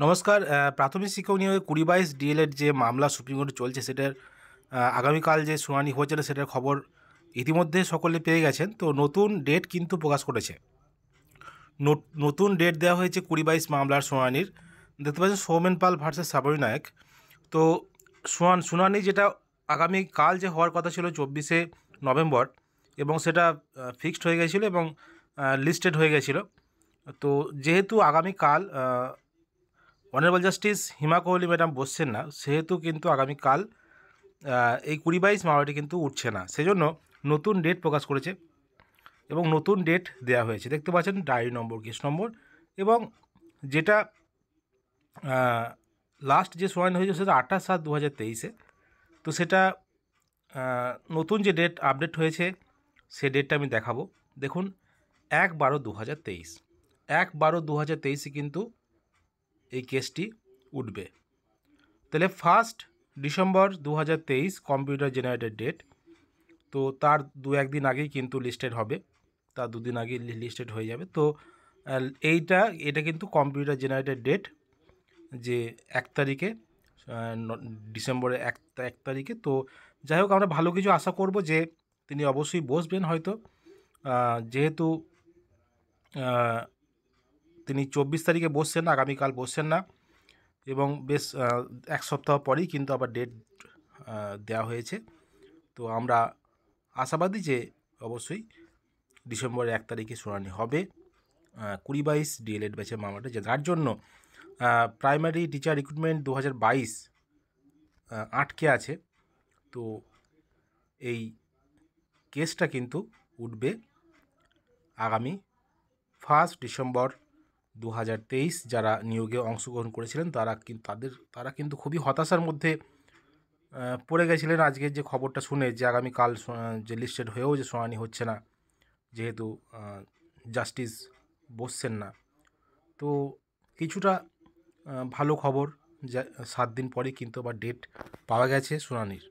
নমস্কার প্রাথমিক শিক্ষক নিয়োগে কুড়ি বাইশ ডিএলএড যে মামলা সুপ্রিম কোর্টে চলছে সেটার আগামীকাল যে শুনানি হচ্ছে না সেটার খবর ইতিমধ্যে সকলে পেয়ে গেছেন। তো নতুন ডেট কিন্তু প্রকাশ করেছে। নত- নতুন ডেট দেওয়া হয়েছে কুড়ি বাইশ মামলার শুনানির। দেখতে পাচ্ছেন সৌমেন পাল ভার্সেস সাবরী নায়ক। তো শুনান, শুনানি যেটা আগামীকাল যে হওয়ার কথা ছিল চব্বিশে নভেম্বর এবং সেটা ফিক্সড হয়ে গেছিল এবং লিস্টেড হয়ে গেছিল। তো যেহেতু আগামীকাল honourable justice Hima Kohli madam বসছেন না, সেহেতু কিন্তু আগামীকাল এই কুড়ি বাইশ মামলাটি কিন্তু উঠছে না। সেজন্য নতুন ডেট প্রকাশ করেছে এবং নতুন ডেট দেওয়া হয়েছে। দেখতে পাচ্ছেন ডায়েরি নম্বর কেস নম্বর এবং যেটা লাস্ট যে শুনানি হয়েছে সেটা আঠাশ সাত দু হাজার তেইশে। তো সেটা নতুন যে ডেট আপডেট হয়েছে, সে ডেটটা আমি দেখাবো। দেখুন, এক বারো দু হাজার তেইশ। এক বারো দু হাজার তেইশে কিন্তু এই কেসটি উঠবে। তাহলে ফার্স্ট ডিসেম্বর দু হাজার তেইশ কম্পিউটার জেনারেটেড ডেট তো তার দু একদিন আগেই কিন্তু লিস্টেড হবে। তার দুদিন আগে লিস্টেড হয়ে যাবে। তো এইটা, এটা কিন্তু কম্পিউটার জেনারেটেড ডেট যে এক তারিখে ডিসেম্বরের এক এক তারিখে। তো যাই হোক, আমরা ভালো কিছু আশা করব যে তিনি অবশ্যই বসবেন হয়তো। যেহেতু তিনি চব্বিশ তারিখে বসছেন না, আগামীকাল বসছেন না এবং বেশ এক সপ্তাহ পরেই কিন্তু আবার ডেট দেওয়া হয়েছে। তো আমরা আশাবাদী যে অবশ্যই ডিসেম্বরের এক তারিখে শুনানি হবে কুড়ি বাইশ ডিএলএড ব্যাচের মামলাটা যে যার জন্য প্রাইমারি টিচার রিক্রুটমেন্ট দু হাজার বাইশ আটকে আছে। তো এই কেসটা কিন্তু উঠবে আগামী ফার্স্ট ডিসেম্বর দু হাজার তেইশ যারা নিয়োগে অংশগ্রহণ করেছিলেন, তারা কিন্তু তাদের, তারা কিন্তু খুবই হতাশার মধ্যে পড়ে গেছিলেন। আজকের যে খবরটা শুনে যে আগামীকাল যে লিস্টেড হয়েও যে শুনানি হচ্ছে না, যেহেতু জাস্টিস বসছেন না। তো কিছুটা ভালো খবর, যা, সাত দিন পরে কিন্তু আবার ডেট পাওয়া গেছে শুনানির।